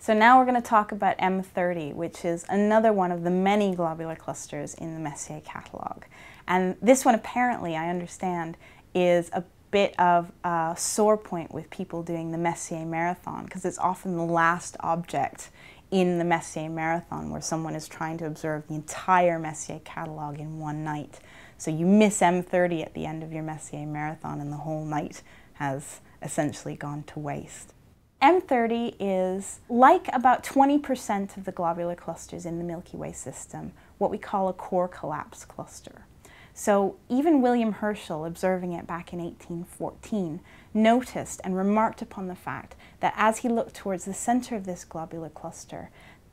So now we're going to talk about M30, which is another one of the many globular clusters in the Messier catalogue. And this one apparently, I understand, is a bit of a sore point with people doing the Messier Marathon because it's often the last object in the Messier Marathon where someone is trying to observe the entire Messier catalogue in one night. So you miss M30 at the end of your Messier Marathon and the whole night has essentially gone to waste. M30 is like about 20% of the globular clusters in the Milky Way system, what we call a core collapse cluster. So even William Herschel, observing it back in 1814, noticed and remarked upon the fact that as he looked towards the center of this globular cluster,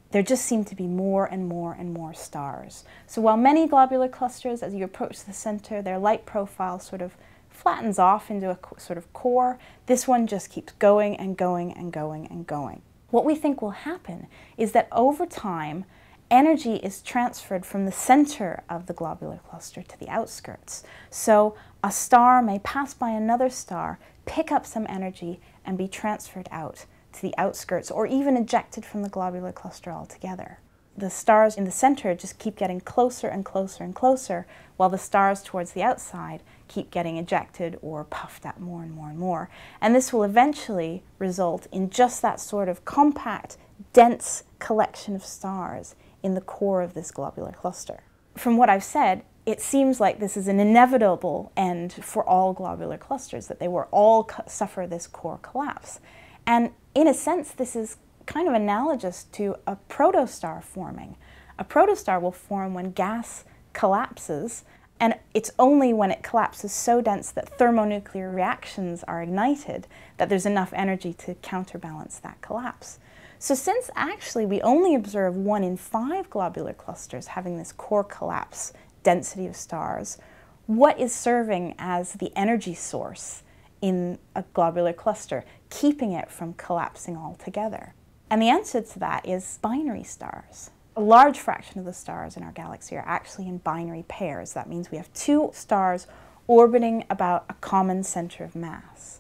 there just seemed to be more and more and more stars. So while many globular clusters, as you approach the center, their light profile sort of flattens off into a sort of core, this one just keeps going and going and going and going. What we think will happen is that over time, energy is transferred from the center of the globular cluster to the outskirts. So a star may pass by another star, pick up some energy, and be transferred out to the outskirts or even ejected from the globular cluster altogether. The stars in the center just keep getting closer and closer and closer, while the stars towards the outside keep getting ejected or puffed at more and more and more. And this will eventually result in just that sort of compact, dense collection of stars in the core of this globular cluster. From what I've said, it seems like this is an inevitable end for all globular clusters, that they will all suffer this core collapse. And in a sense, this is kind of analogous to a protostar forming. A protostar will form when gas collapses, and it's only when it collapses so dense that thermonuclear reactions are ignited that there's enough energy to counterbalance that collapse. So since actually we only observe one in five globular clusters having this core collapse density of stars, what is serving as the energy source in a globular cluster, keeping it from collapsing altogether? And the answer to that is binary stars. A large fraction of the stars in our galaxy are actually in binary pairs. That means we have two stars orbiting about a common center of mass.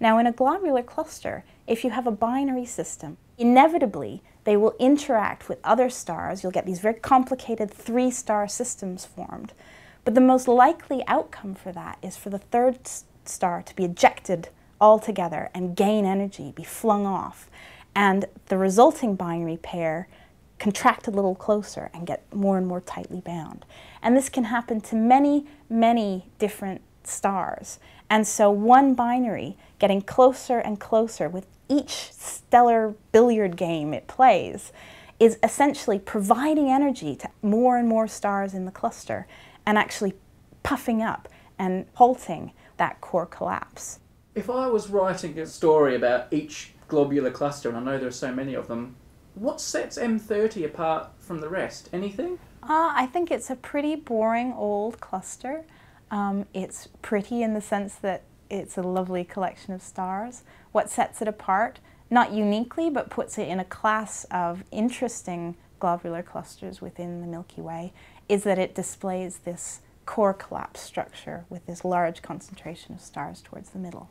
Now in a globular cluster, if you have a binary system, inevitably they will interact with other stars. You'll get these very complicated three-star systems formed. But the most likely outcome for that is for the third star to be ejected altogether and gain energy, be flung off. And the resulting binary pair contract a little closer and get more and more tightly bound. And this can happen to many, many different stars. And so one binary getting closer and closer with each stellar billiard game it plays is essentially providing energy to more and more stars in the cluster and actually puffing up and halting that core collapse. If I was writing a story about each globular cluster, and I know there are so many of them, what sets M30 apart from the rest? Anything? Uh, I think it's a pretty boring old cluster. Um, it's pretty in the sense that it's a lovely collection of stars. What sets it apart, not uniquely, but puts it in a class of interesting globular clusters within the Milky Way, is that it displays this core collapse structure with this large concentration of stars towards the middle.